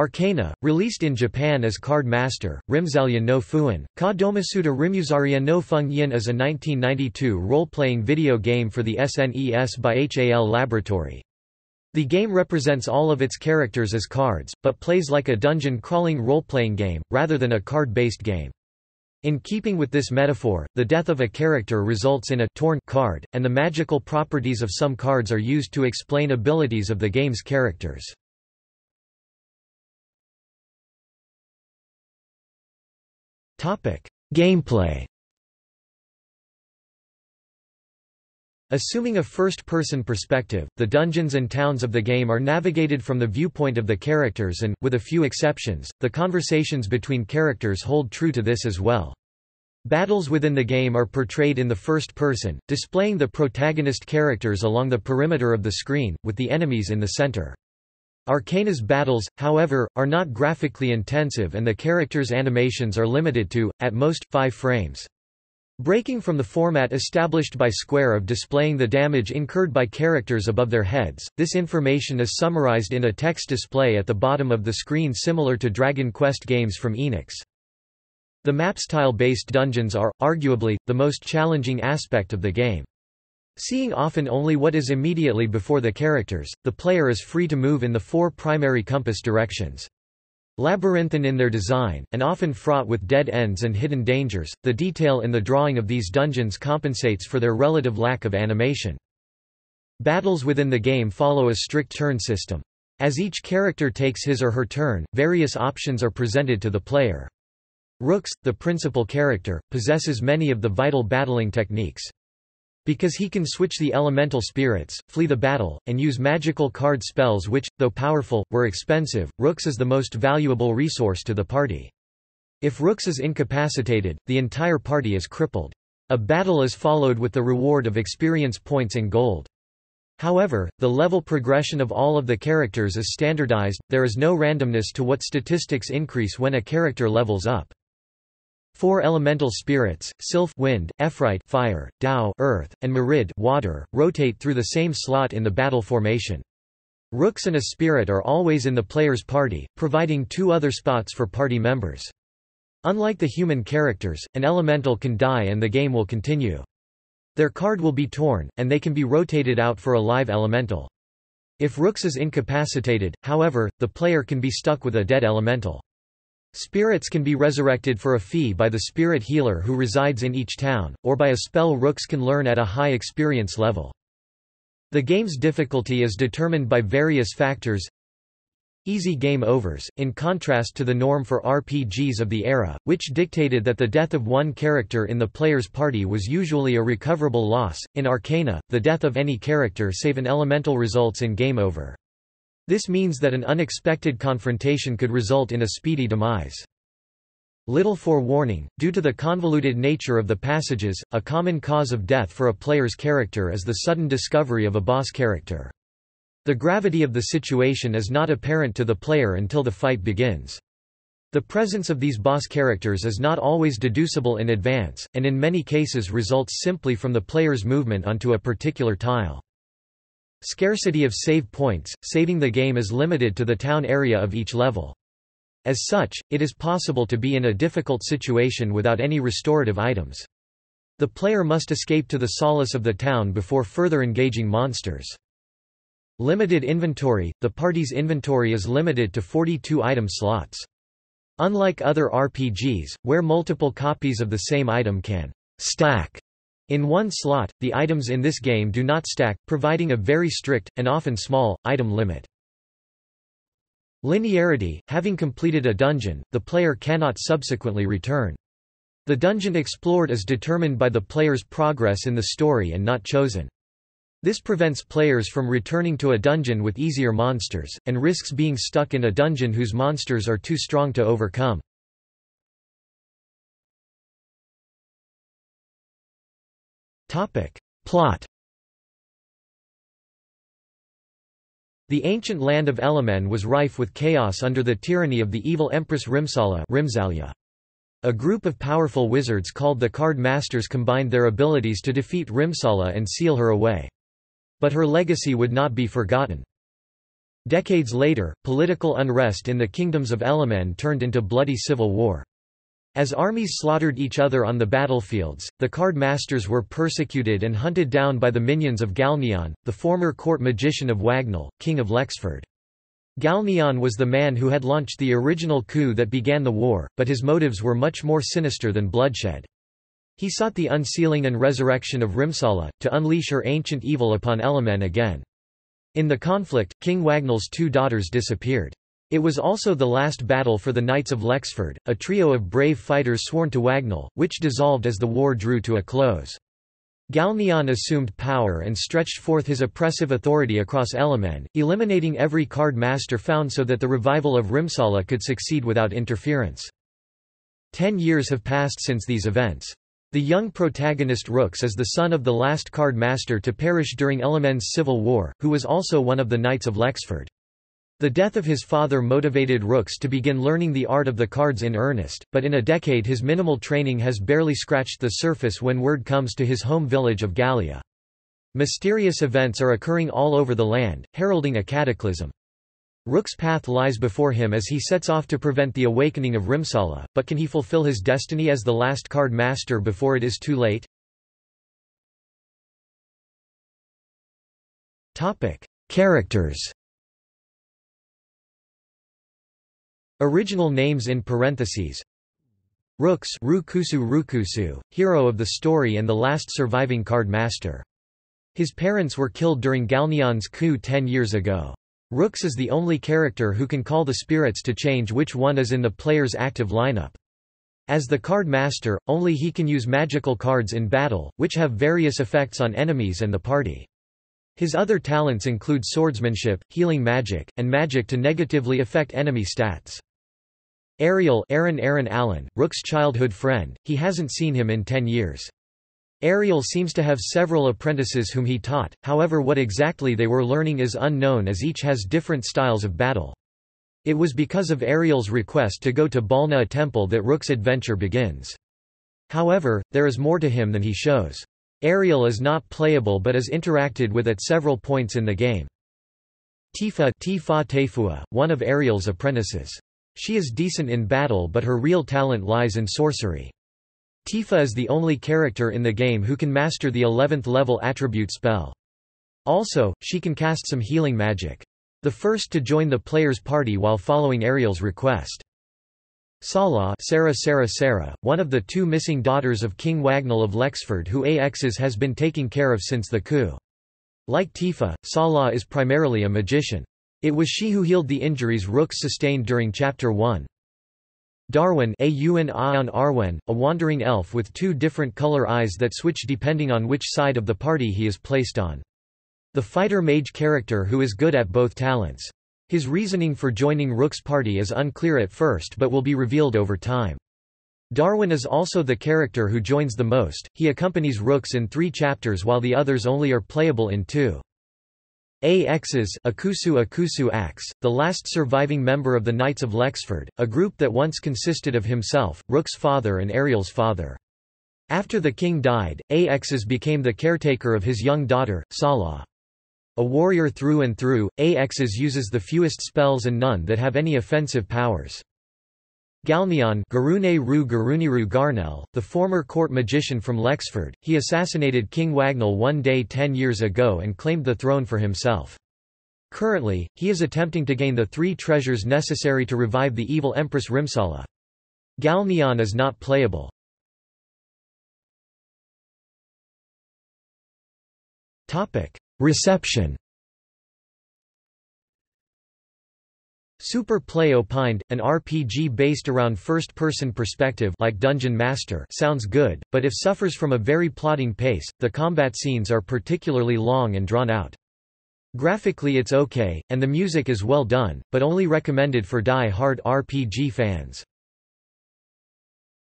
Arcana, released in Japan as Card Master, Rimsalia no Fuin, Ka Domasuda Rimuzaria no Fung Yin is a 1992 role-playing video game for the SNES by HAL Laboratory. The game represents all of its characters as cards, but plays like a dungeon-crawling role-playing game, rather than a card-based game. In keeping with this metaphor, the death of a character results in a torn card, and the magical properties of some cards are used to explain abilities of the game's characters. Gameplay Assuming a first-person perspective, the dungeons and towns of the game are navigated from the viewpoint of the characters and, with a few exceptions, the conversations between characters hold true to this as well. Battles within the game are portrayed in the first person, displaying the protagonist characters along the perimeter of the screen, with the enemies in the center. Arcana's battles, however, are not graphically intensive and the characters' animations are limited to, at most, five frames. Breaking from the format established by Square of displaying the damage incurred by characters above their heads, this information is summarized in a text display at the bottom of the screen similar to Dragon Quest games from Enix. The map-style-based dungeons are, arguably, the most challenging aspect of the game. Seeing often only what is immediately before the characters, the player is free to move in the four primary compass directions. Labyrinthine in their design, and often fraught with dead ends and hidden dangers, the detail in the drawing of these dungeons compensates for their relative lack of animation. Battles within the game follow a strict turn system. As each character takes his or her turn, various options are presented to the player. Rooks, the principal character, possesses many of the vital battling techniques. Because he can switch the elemental spirits, flee the battle, and use magical card spells which, though powerful, were expensive, Rooks is the most valuable resource to the party. If Rooks is incapacitated, the entire party is crippled. A battle is followed with the reward of experience points in gold. However, the level progression of all of the characters is standardized, there is no randomness to what statistics increase when a character levels up. Four elemental spirits, Sylph wind, Ephrite fire, Tao earth, and Marid water, rotate through the same slot in the battle formation. Rooks and a spirit are always in the player's party, providing two other spots for party members. Unlike the human characters, an elemental can die and the game will continue. Their card will be torn, and they can be rotated out for a live elemental. If Rooks is incapacitated, however, the player can be stuck with a dead elemental. Spirits can be resurrected for a fee by the spirit healer who resides in each town, or by a spell rooks can learn at a high experience level. The game's difficulty is determined by various factors. Easy game overs, in contrast to the norm for RPGs of the era, which dictated that the death of one character in the player's party was usually a recoverable loss. In Arcana, the death of any character save an elemental results in game over. This means that an unexpected confrontation could result in a speedy demise. Little forewarning, due to the convoluted nature of the passages, a common cause of death for a player's character is the sudden discovery of a boss character. The gravity of the situation is not apparent to the player until the fight begins. The presence of these boss characters is not always deducible in advance, and in many cases results simply from the player's movement onto a particular tile. Scarcity of save points, saving the game is limited to the town area of each level. As such, it is possible to be in a difficult situation without any restorative items. The player must escape to the solace of the town before further engaging monsters. Limited inventory – The party's inventory is limited to 42 item slots. Unlike other RPGs, where multiple copies of the same item can stack in one slot, the items in this game do not stack, providing a very strict, and often small, item limit. Linearity – Having completed a dungeon, the player cannot subsequently return. The dungeon explored is determined by the player's progress in the story and not chosen. This prevents players from returning to a dungeon with easier monsters, and risks being stuck in a dungeon whose monsters are too strong to overcome. Topic. Plot The ancient land of Elemen was rife with chaos under the tyranny of the evil Empress Rimsala Rimsalia. A group of powerful wizards called the Card Masters combined their abilities to defeat Rimsala and seal her away. But her legacy would not be forgotten. Decades later, political unrest in the kingdoms of Elemen turned into bloody civil war. As armies slaughtered each other on the battlefields, the card masters were persecuted and hunted down by the minions of Galneon, the former court magician of Wagnall, king of Lexford. Galneon was the man who had launched the original coup that began the war, but his motives were much more sinister than bloodshed. He sought the unsealing and resurrection of Rimsala, to unleash her ancient evil upon Elemen again. In the conflict, King Wagnall's two daughters disappeared. It was also the last battle for the Knights of Lexford, a trio of brave fighters sworn to Wagnall, which dissolved as the war drew to a close. Galneon assumed power and stretched forth his oppressive authority across Elemen, eliminating every card master found so that the revival of Rimsala could succeed without interference. Ten years have passed since these events. The young protagonist Rooks is the son of the last card master to perish during Elemen's civil war, who was also one of the Knights of Lexford. The death of his father motivated Rooks to begin learning the art of the cards in earnest, but in a decade his minimal training has barely scratched the surface when word comes to his home village of Gallia. Mysterious events are occurring all over the land, heralding a cataclysm. Rook's path lies before him as he sets off to prevent the awakening of Rimsala, but can he fulfill his destiny as the last card master before it is too late? Characters Original names in parentheses Rooks Rukusu Rukusu, hero of the story and the last surviving card master. His parents were killed during Galneon's coup ten years ago. Rooks is the only character who can call the spirits to change which one is in the player's active lineup. As the card master, only he can use magical cards in battle, which have various effects on enemies and the party. His other talents include swordsmanship, healing magic, and magic to negatively affect enemy stats. Ariel Aaron Aaron Allen, Rook's childhood friend, he hasn't seen him in ten years. Ariel seems to have several apprentices whom he taught, however what exactly they were learning is unknown as each has different styles of battle. It was because of Ariel's request to go to Balna temple that Rook's adventure begins. However, there is more to him than he shows. Ariel is not playable but is interacted with at several points in the game. Tifa Tifa Tefua, one of Ariel's apprentices. She is decent in battle but her real talent lies in sorcery. Tifa is the only character in the game who can master the 11th level attribute spell. Also, she can cast some healing magic. The first to join the player's party while following Ariel's request. Sala Sarah Sarah Sarah, one of the two missing daughters of King Wagnall of Lexford who AX's has been taking care of since the coup. Like Tifa, Sala is primarily a magician. It was she who healed the injuries Rooks sustained during Chapter 1. Darwin a Arwen, a wandering elf with two different color eyes that switch depending on which side of the party he is placed on. The fighter-mage character who is good at both talents. His reasoning for joining Rook's party is unclear at first but will be revealed over time. Darwin is also the character who joins the most, he accompanies Rooks in three chapters while the others only are playable in two. AXs Akusu Akusu Axe, the last surviving member of the Knights of Lexford, a group that once consisted of himself, Rook's father and Ariel's father. After the king died, AXs became the caretaker of his young daughter, Sala. A warrior through and through, AXs uses the fewest spells and none that have any offensive powers. Galneon Ru Garuniru Garnell, the former court magician from Lexford, he assassinated King Wagnall one day ten years ago and claimed the throne for himself. Currently, he is attempting to gain the three treasures necessary to revive the evil Empress Rimsala. Galneon is not playable. Reception Super Play opined, an RPG based around first-person perspective like Dungeon Master sounds good, but if suffers from a very plotting pace, the combat scenes are particularly long and drawn out. Graphically it's okay, and the music is well done, but only recommended for die-hard RPG fans.